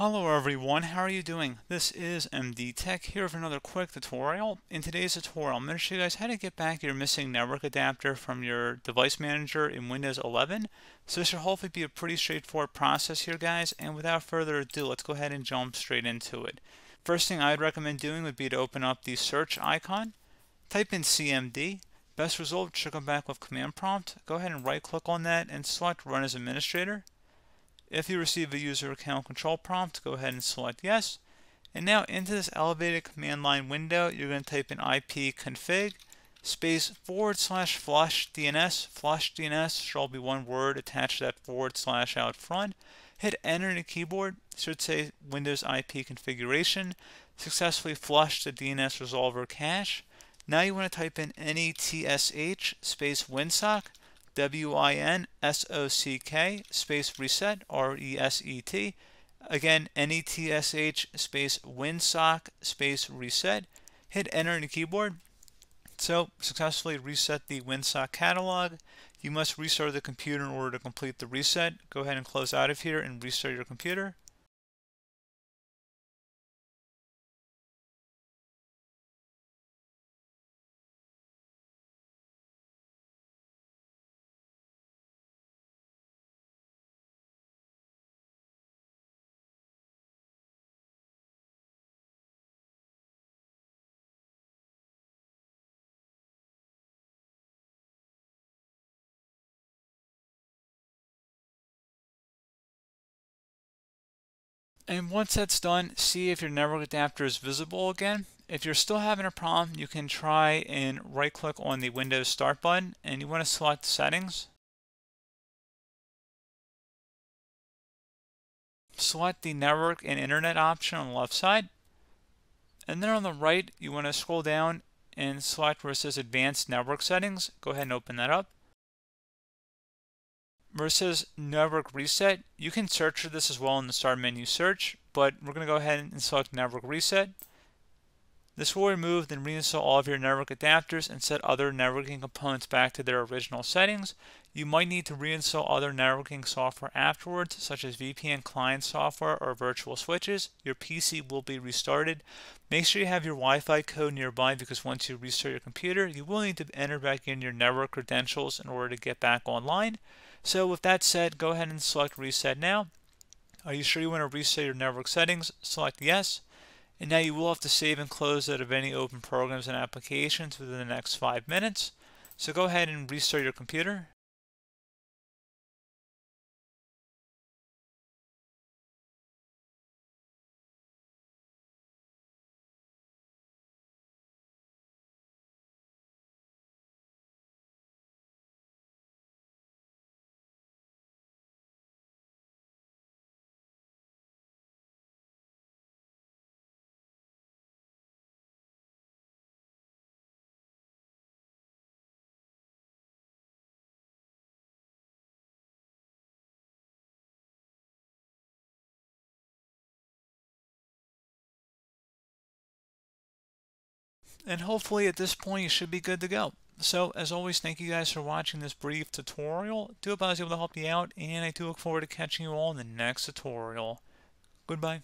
Hello everyone, how are you doing? This is MD Tech here with another quick tutorial. In today's tutorial, I'm going to show you guys how to get back your missing network adapter from your device manager in Windows 11. So this should hopefully be a pretty straightforward process here guys, and without further ado, let's go ahead and jump straight into it. First thing I'd recommend doing would be to open up the search icon, type in CMD, best result should come back with command prompt. Go ahead and right click on that and select run as administrator. If you receive a user account control prompt, go ahead and select yes. And now into this elevated command line window, you're going to type in ipconfig space forward slash flush DNS. Flush DNS shall be one word attached to that forward slash out front. Hit enter in the keyboard. It should say Windows IP configuration. Successfully flushed the DNS resolver cache. Now you want to type in netsh space winsock W-I-N-S-O-C-K space reset, R-E-S-E-T. Again, N-E-T-S-H space winsock space reset. Hit enter in the keyboard. So, successfully reset the WinSock catalog. You must restart the computer in order to complete the reset. Go ahead and close out of here and restart your computer. And once that's done, see if your network adapter is visible again. If you're still having a problem, you can try and right click on the Windows Start button and you want to select Settings. Select the Network and Internet option on the left side. And then on the right, you want to scroll down and select where it says Advanced Network Settings. Go ahead and open that up versus network reset. You can search for this as well in the start menu search, but we're going to go ahead and select network reset. This will remove and reinstall all of your network adapters and set other networking components back to their original settings. You might need to reinstall other networking software afterwards, such as VPN client software or virtual switches. Your PC will be restarted. Make sure you have your Wi-Fi code nearby because once you restart your computer, you will need to enter back in your network credentials in order to get back online. So with that said, go ahead and select Reset Now. Are you sure you want to reset your network settings? Select Yes. And now you will have to save and close out of any open programs and applications within the next five minutes. So go ahead and restart your computer. And hopefully at this point you should be good to go. So as always, thank you guys for watching this brief tutorial. Do hope I was able to help you out, and I do look forward to catching you all in the next tutorial. Goodbye.